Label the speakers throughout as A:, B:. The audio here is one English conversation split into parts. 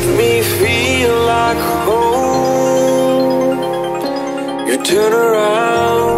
A: make me feel like home. You turn around.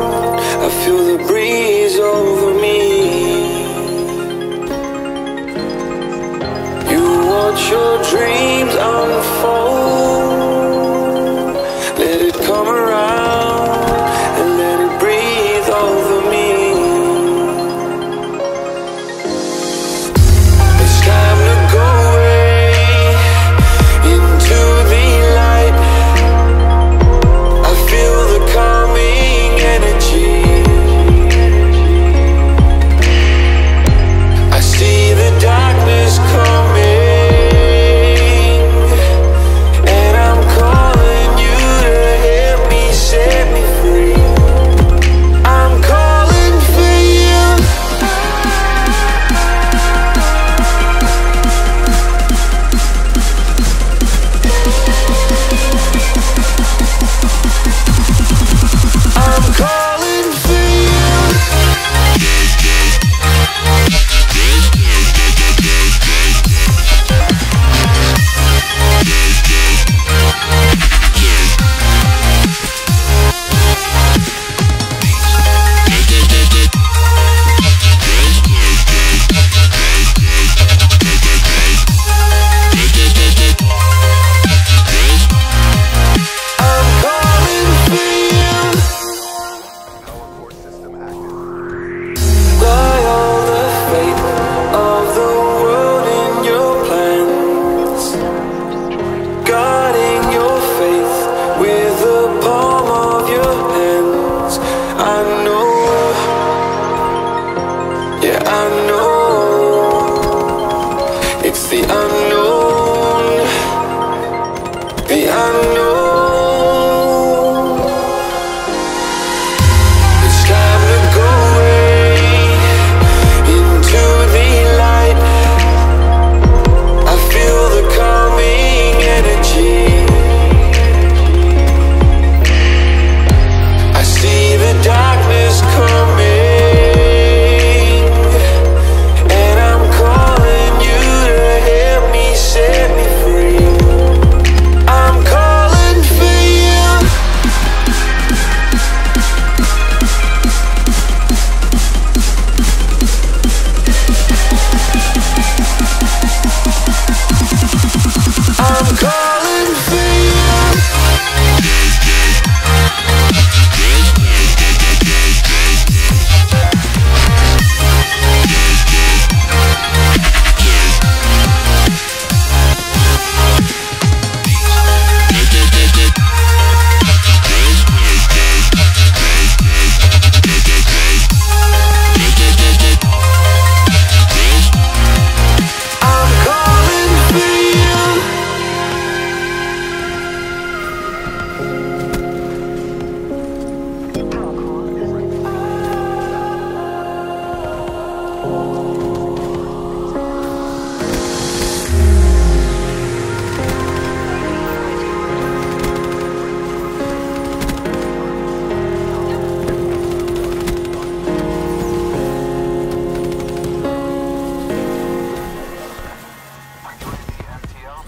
A: Behind no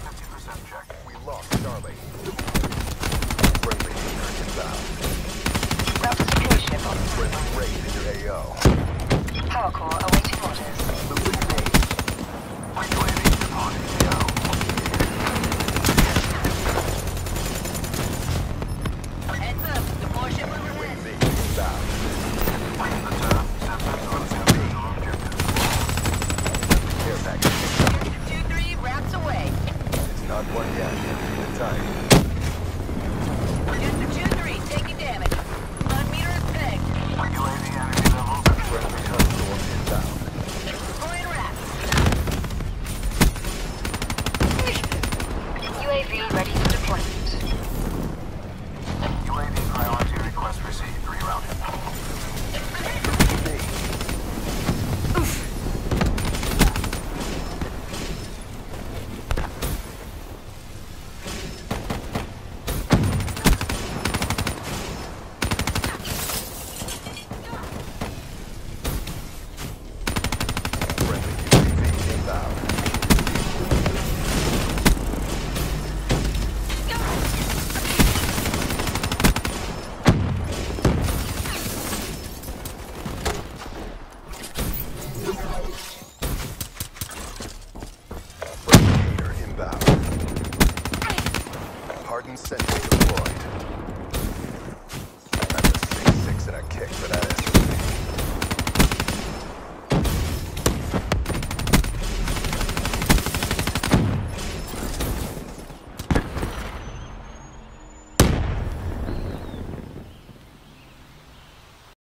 A: 50% check.
B: We lost Charlie. Friendly inbound. On Friendly AO. Power core awaiting Setting sentry.